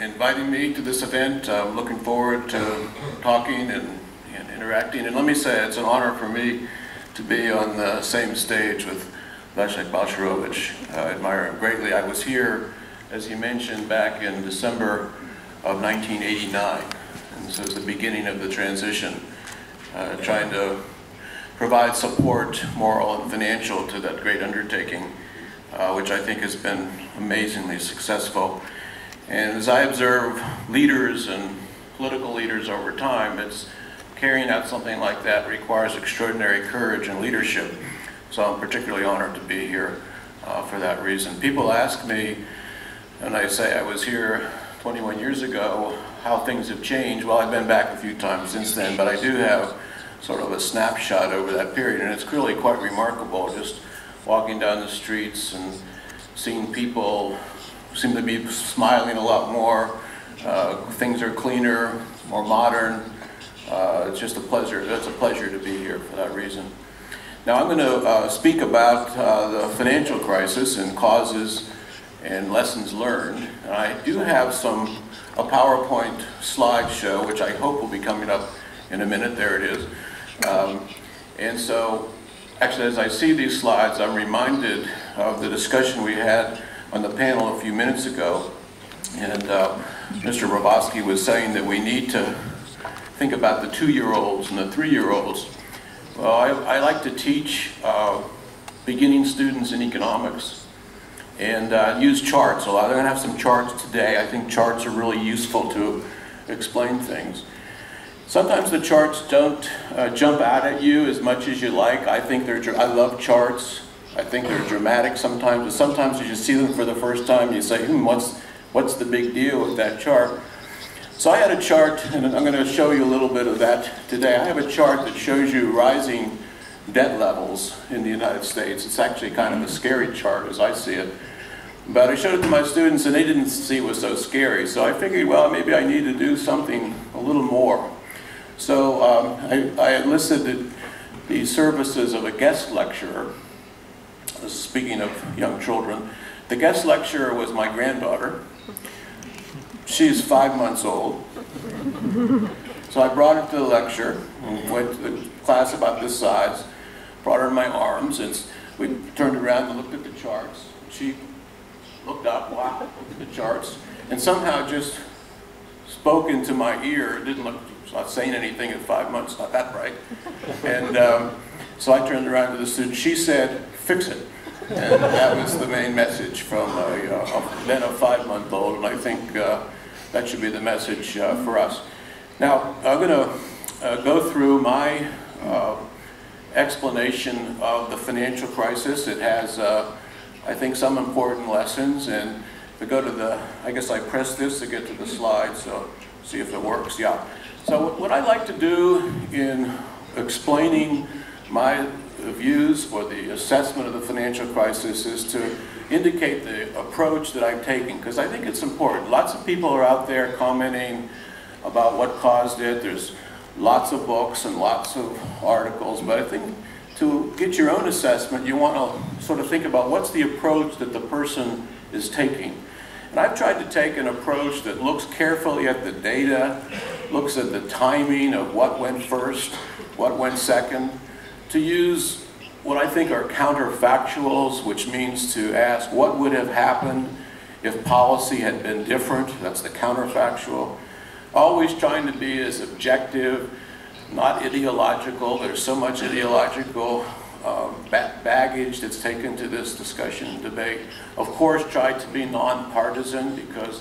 inviting me to this event. I'm looking forward to talking and, and interacting. And let me say, it's an honor for me to be on the same stage with Leszek Balcerowicz. I admire him greatly. I was here, as he mentioned, back in December of 1989. And so it's the beginning of the transition, uh, trying to provide support, moral and financial, to that great undertaking, uh, which I think has been amazingly successful. And as I observe leaders and political leaders over time, it's carrying out something like that requires extraordinary courage and leadership. So I'm particularly honored to be here uh, for that reason. People ask me, and I say I was here 21 years ago, how things have changed. Well, I've been back a few times since then, but I do have sort of a snapshot over that period, and it's really quite remarkable just walking down the streets and seeing people seem to be smiling a lot more. Uh, things are cleaner, more modern. Uh, it's just a pleasure. It's a pleasure to be here for that reason. Now I'm going to uh, speak about uh, the financial crisis and causes and lessons learned. And I do have some a PowerPoint slideshow, which I hope will be coming up in a minute. There it is. Um, and so, actually, as I see these slides, I'm reminded of the discussion we had on the panel a few minutes ago. And uh, Mr. Hrabowski was saying that we need to think about the two-year-olds and the three-year-olds. Well, I, I, like to teach uh, beginning students in economics and uh, use charts. So I'm going to have some charts today. I think charts are really useful to explain things. Sometimes the charts don't uh, jump out at you as much as you like. I think they're, I love charts. I think they're dramatic sometimes, but sometimes you see them for the first time, you say, hmm, what's, what's the big deal with that chart? So I had a chart, and I'm going to show you a little bit of that today. I have a chart that shows you rising debt levels in the United States. It's actually kind of a scary chart as I see it. But I showed it to my students, and they didn't see it was so scary. So I figured, well, maybe I need to do something a little more. So um, I, I enlisted the services of a guest lecturer speaking of young children, the guest lecturer was my granddaughter. She's five months old. So I brought her to the lecture, went to the class about this size, brought her in my arms, and we turned around and looked at the charts. She looked up, wow, looked at the charts, and somehow just spoke into my ear. Didn't look, not saying anything at five months, not that bright. And um, so I turned around to the student. She said, fix it. And that was the main message from a, uh, then a five-month-old, and I think uh, that should be the message uh, for us. Now, I'm going to uh, go through my uh, explanation of the financial crisis. It has, uh, I think, some important lessons, and to go to the, I guess I press this to get to the slide, so see if it works, yeah. So what I like to do in explaining my views or the assessment of the financial crisis is to indicate the approach that I'm taking because I think it's important. Lots of people are out there commenting about what caused it. There's lots of books and lots of articles, but I think to get your own assessment, you want to sort of think about what's the approach that the person is taking. And I've tried to take an approach that looks carefully at the data, looks at the timing of what went first, what went second, to use what I think are counterfactuals, which means to ask what would have happened if policy had been different. That's the counterfactual. Always trying to be as objective, not ideological. There's so much ideological um, baggage that's taken to this discussion and debate. Of course, try to be nonpartisan because